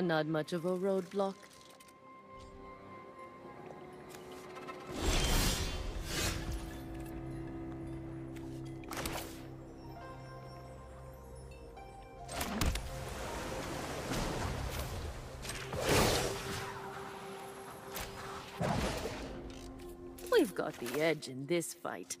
not much of a roadblock. We've got the edge in this fight.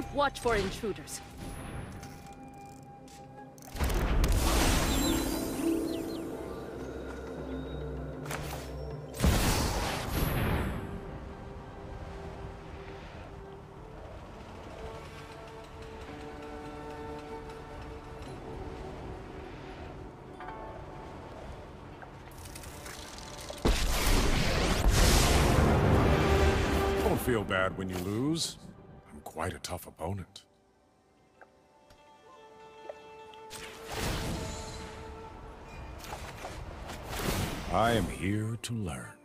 Keep watch for intruders. Don't feel bad when you lose. Quite a tough opponent. I am here to learn.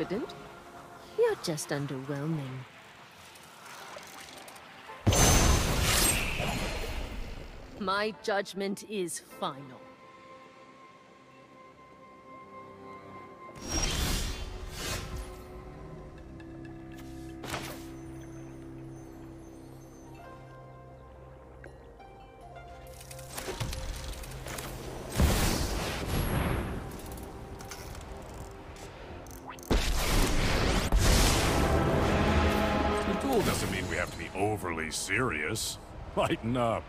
Overconfident. You're just underwhelming. My judgment is final. Serious. Lighten up.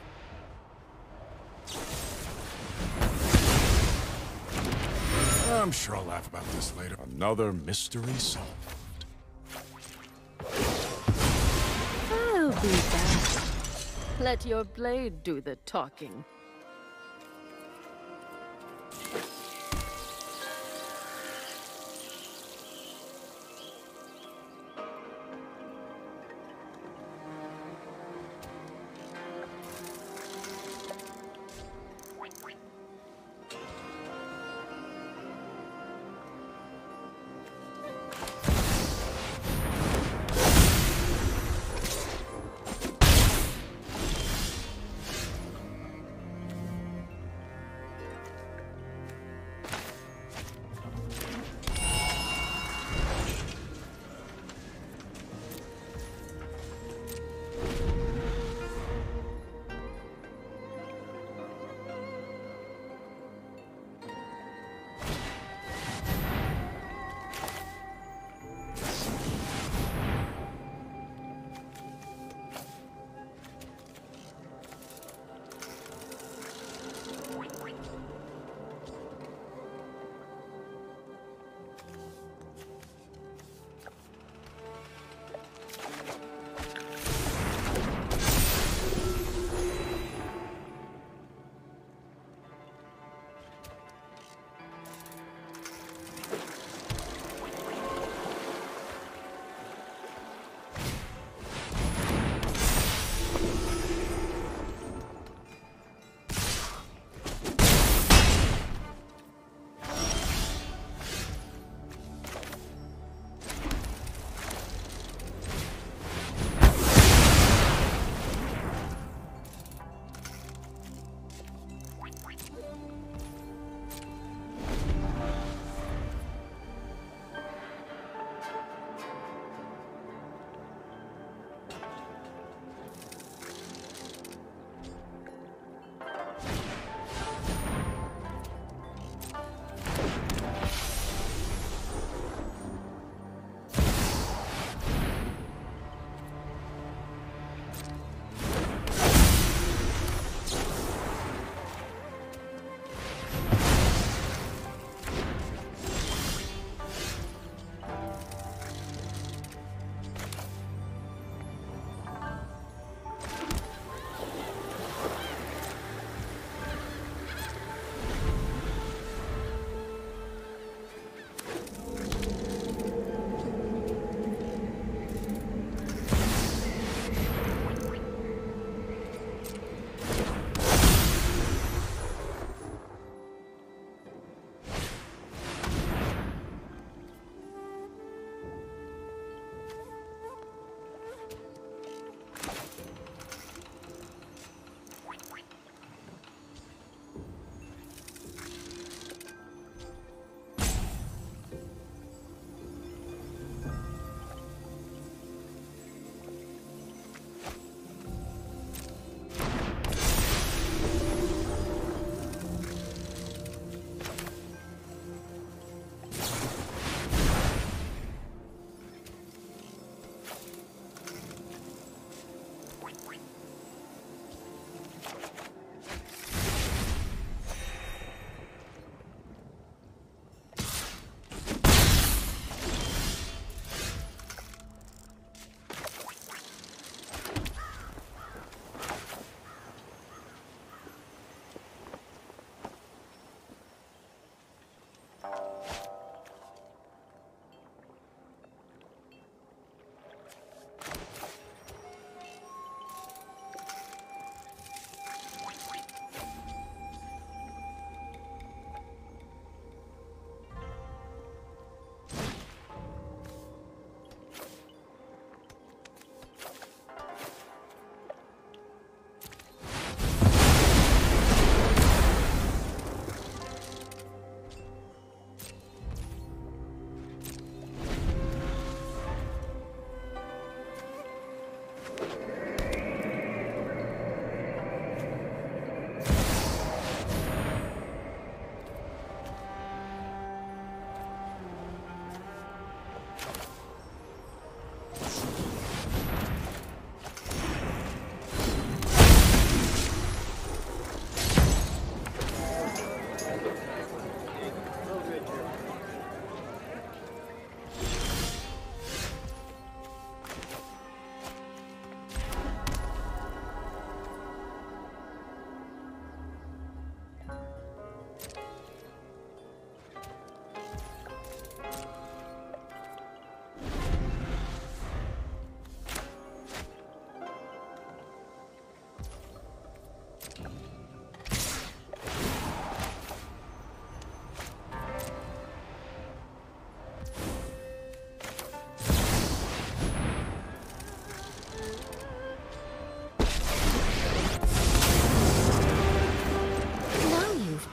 I'm sure I'll laugh about this later. Another mystery solved. I'll be back. Let your blade do the talking.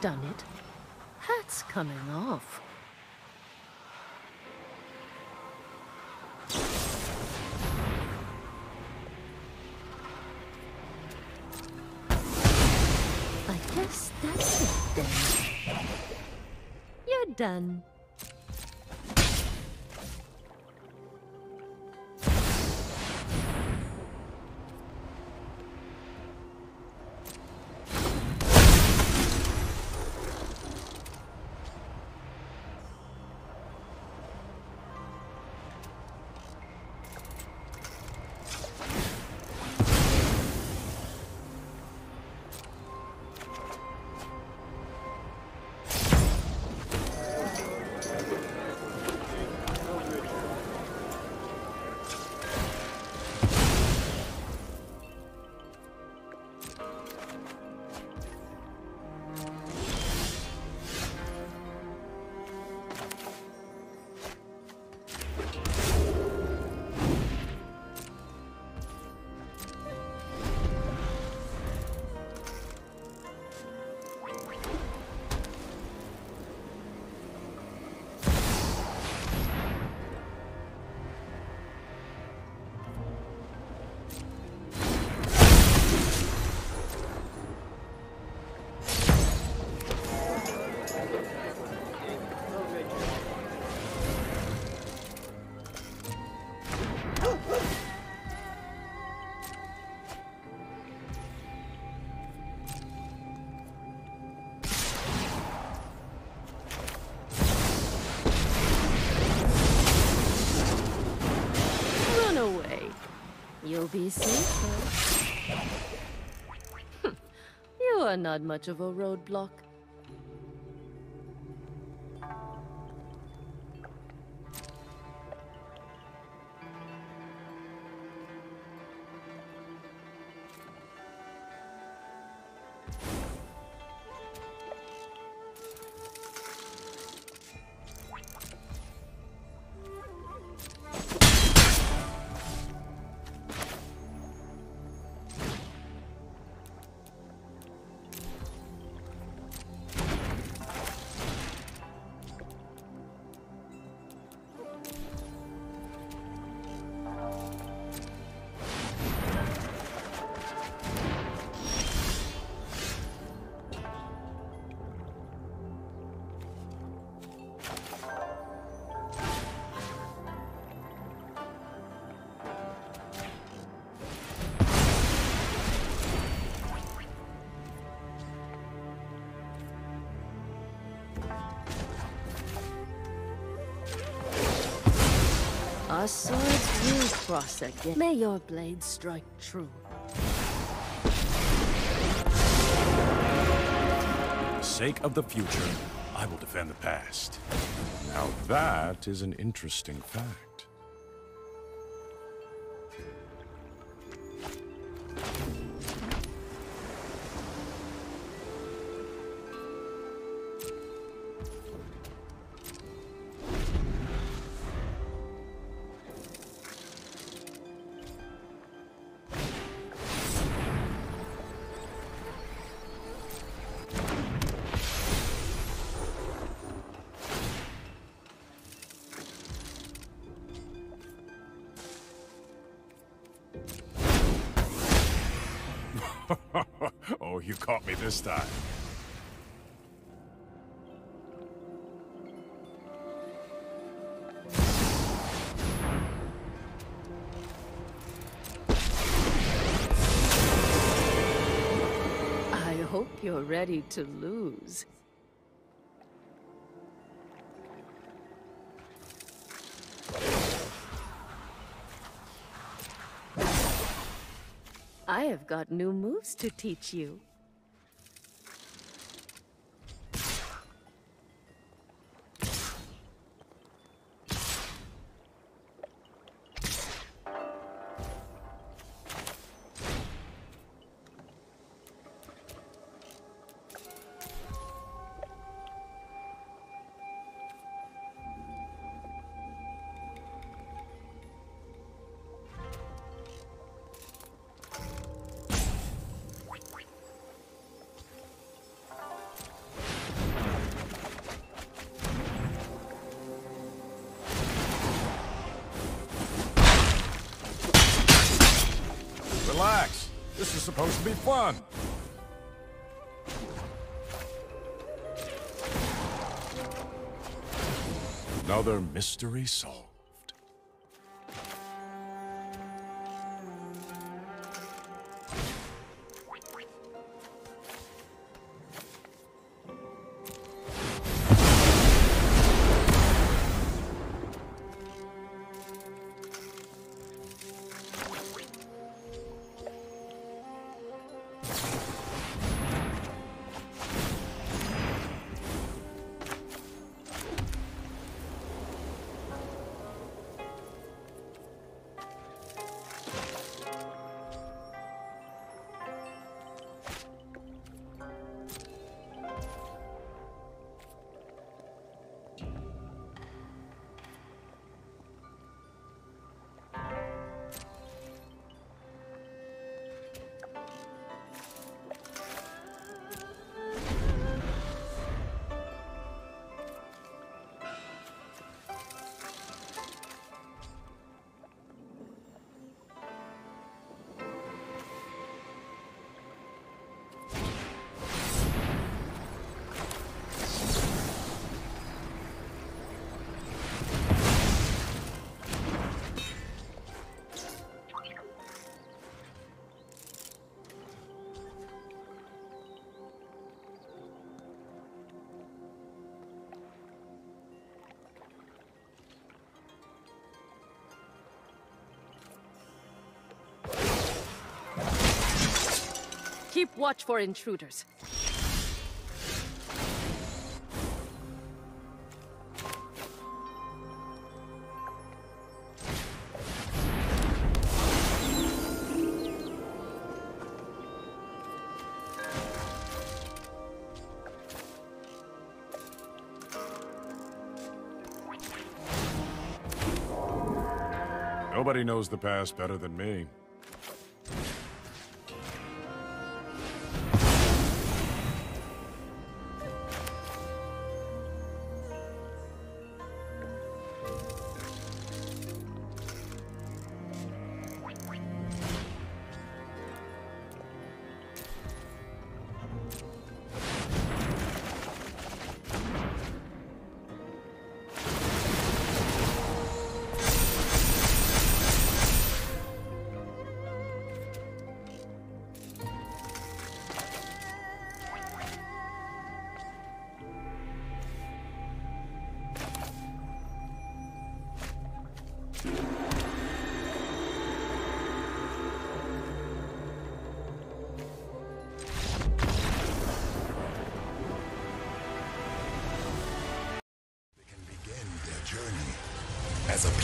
Done it. Hat's coming off. I guess that's it then. You're done. Be safer. Hmm. you are not much of a roadblock. Swords will cross again. May your blade strike true. For the sake of the future, I will defend the past. Now that is an interesting fact. Me this time. I hope you're ready to lose. I have got new moves to teach you. Supposed to be fun. Another mystery solved. Keep watch for intruders. Nobody knows the past better than me.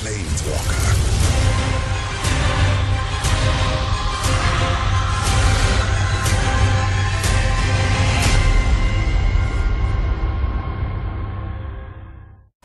Planeswalker.